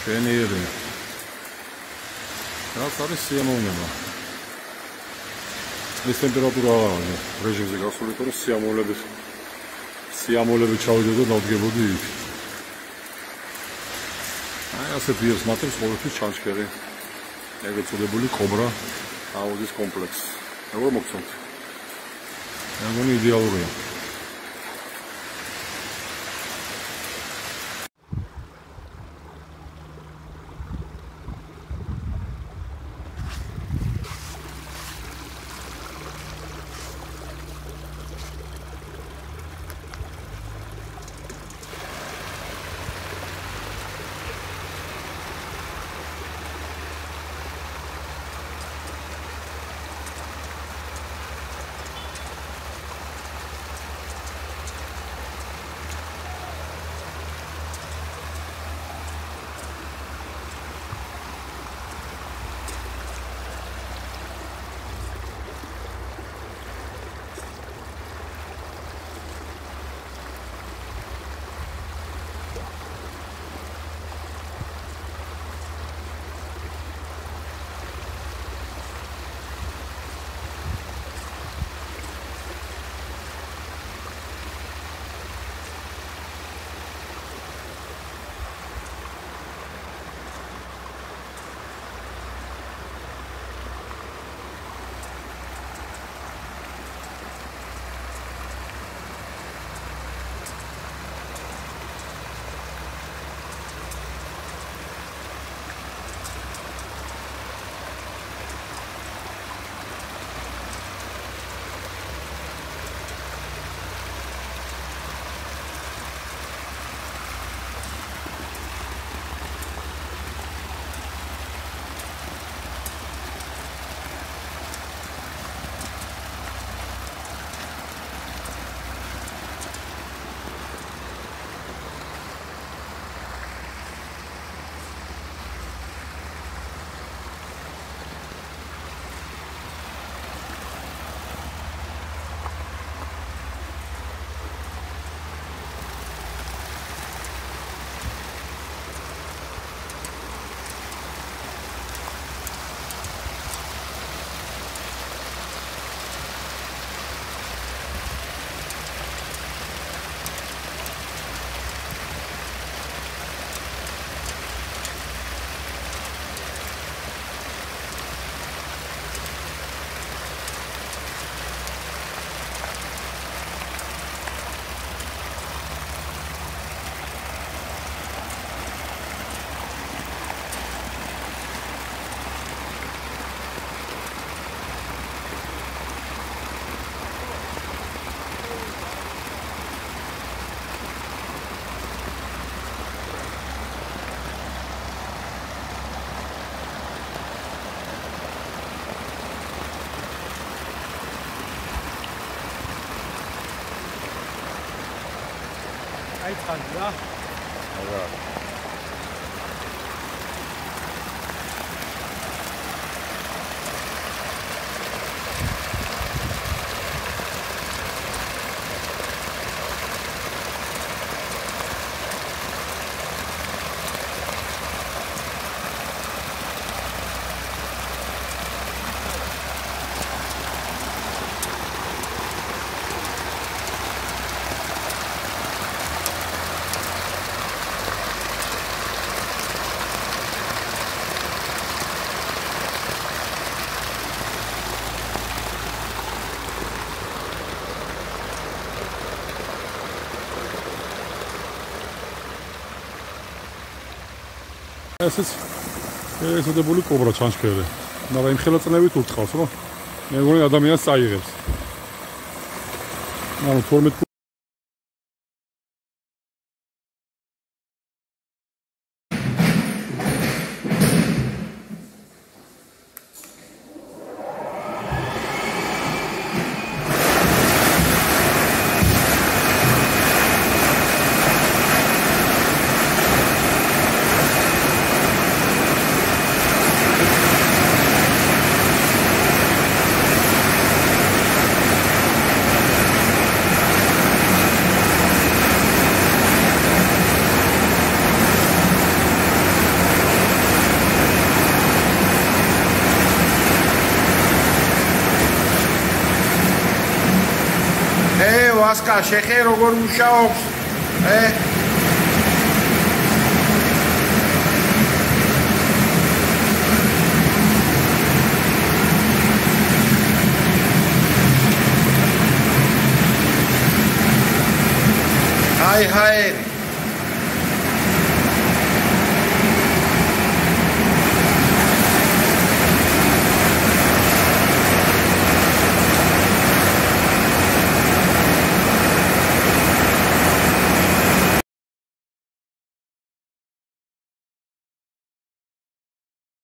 შენიერი რაც არის სიამოვნება? ეს ტემპერატურა რეჟიმზე გასული თორე სიამოვნებით სიამოვნებით ჩავიდე და დავდგებოდი იქ. აი ასე ბიოს მატებს ყოველთვის ჩანჩქერი. ეგრეთ წოდებული კობრა აუდის კომპლექსი როგორ მოგწონთ? მე 你唱歌，我唱。ესეც ესოდებული კობრა ჩანჩქერე. მაგრამ იმ ხელაწნევით ურთხავს, რომ მე მგონი ადამიანს წაიღებს. ანუ 12 მასკა შეხე როგორ მუშაობს? ე Hi, hi.